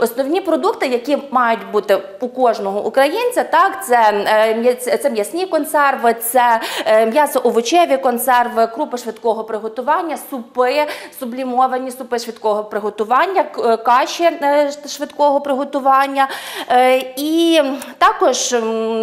Основні продукти, які мають бути у кожного українця, так це е, це м'ясні консерви, це е, м'ясо-овочеві консерви, крупи швидкого приготування, супи, сублімовані супи швидкого приготування, е, каші швидкого приготування. І також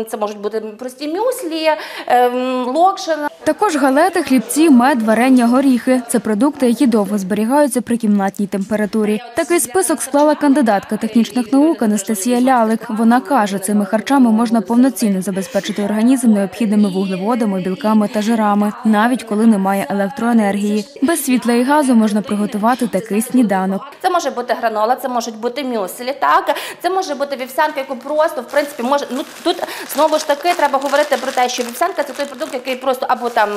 це можуть бути прості мюслі, е, м, локшин, Також галети, хлібці, мед, варення, горіхи це продукти, які довго зберігаються при кімнатній температурі. Такий список склала кандидатка технічних наук Анастасія Лялик. Вона каже, цими харчами можна повноцінно забезпечити організм необхідними вуглеводами, білками та жирами, навіть коли немає електроенергії. Без світла і газу можна приготувати такий сніданок. Це може бути гранола, це можуть бути мюслі, так це може бути вівсянка, яку просто в принципі може. Ну тут знову ж таки треба говорити про те, що вівсянка це той продукт, який просто або там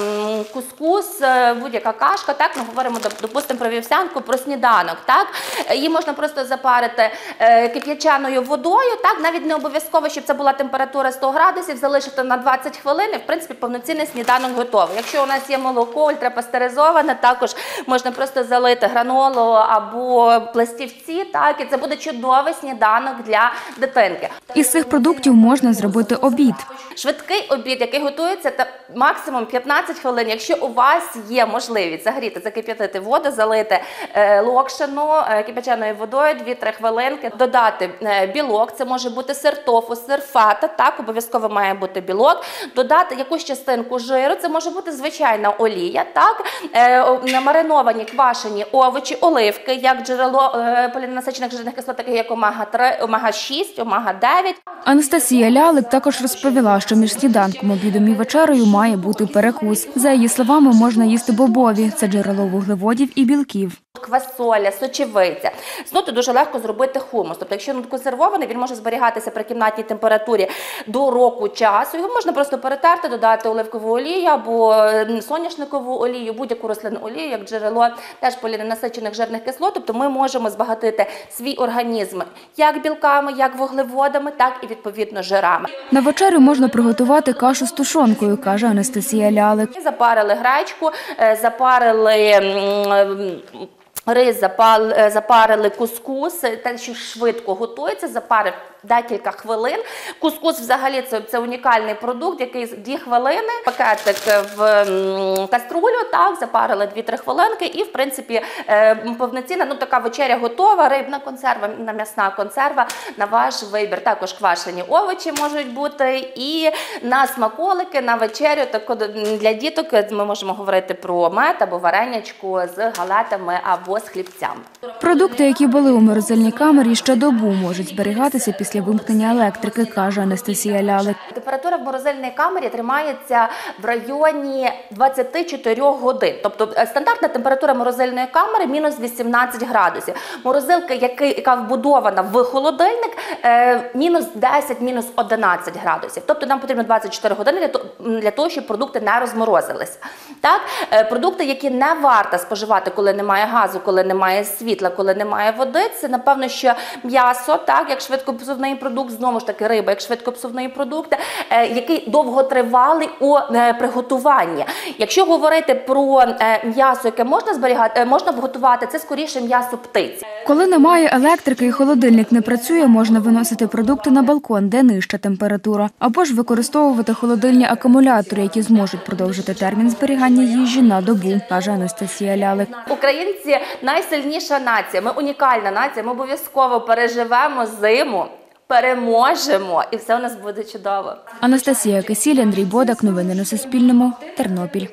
кускус, е, будь-яка кашка. Так ми говоримо допустимо про вівсянку, про сніданок. Так її можна просто запарити е, кип'ячаною водою. Так навіть не обов'язково, щоб це була температура 100 градусів, залишити на 20 хвилин. І в принципі повноцінний сніданок готовий. Якщо у нас є молоко ультрапастеризоване, також можна просто залити гранолу або пластівці. Так і це буде чудовий сніданок для дитинки. Із цих продуктів можна зробити обід. Швидкий обід, який готується та максимум 15 хвилин. Якщо у вас є можливість загріти, закип'ятити воду, залити е, локшину е, кипяченою водою 2-3 хвилинки, додати е, білок. Це може бути сир тофу, сир фета. Так, обов'язково має бути білок. Додати якусь частинку жиру. Це може бути звичайна олія. Так, мариновані квашені овочі, оливки, як джерело полінасичених жирних кислот, таких як омега 3 омега 6 омега 9 Анастасія Лялик також розповіла, що між сніданком, обідом і вечерею має бути перекус. За її словами, можна їсти бобові це джерело вуглеводів і білків. Квасоля, сочевиця. З нуту дуже легко зробити хумус. Тобто, якщо нут консервований, він може зберігатися при кімнатній температурі до року часу. Його можна просто перетерти, додати оливкову олію або соняшникову олію, будь-яку рослинну олію, як джерело теж поліненасичених жирних кислот. Тобто ми можемо збагатити свій організм як білками, як вуглеводами, так і відповідно жирами. На вечерю можна приготувати кашу з тушонкою, каже Анастасія Лялик. Запарили гречку, е, запарили. Рис запал, е, запарили кускус, е, те, що швидко готується, запарив декілька хвилин. Кускус взагалі це, це унікальний продукт, який 2 хвилини, пакетик в каструлю, так, запарили 2-3 хвилинки, і в принципі е, повноцінна ну, така вечеря готова, рибна консерва, на м'ясна консерва на ваш вибір. Також квашені овочі можуть бути, і на смаколики, на вечерю. Так, для діток ми можемо говорити про мед або варенячку з галетами або з хлібцями. Продукти, які були у морозильній камері, ще добу можуть зберігатися після вимкнення електрики, каже Анастасія Лялик. Температура в морозильній камері тримається в районі 24 годин. Тобто е, стандартна температура морозильної камери мінус 18 градусів. Морозилка, яка, вбудована в холодильник, е, мінус 10, мінус 11 градусів. Тобто нам потрібно 24 години для того, щоб продукти не розморозилися. Так? Е, Продукти, які не варто споживати, коли немає газу, коли немає світла, коли немає води, це напевно, що м'ясо, так як швидкопсувний продукт, знову ж таки риба, як швидкопсувний продукт, е, який довготривалий у е, приготуванні. Якщо говорити про е, м'ясо, яке можна зберігати, можна готувати, це скоріше м'ясо птиці. Коли немає електрики і холодильник не працює, можна виносити продукти на балкон, де нижча температура, або ж використовувати холодильні акумулятори, які зможуть продовжити термін зберігання їжі на добу, каже Анастасія Лялик. Українці найсильніша нація. Ми унікальна нація. Ми обов'язково переживемо зиму, переможемо, і все у нас буде чудово. Анастасія Кисіль, Андрій Бодак. Новини на Суспільному. Тернопіль.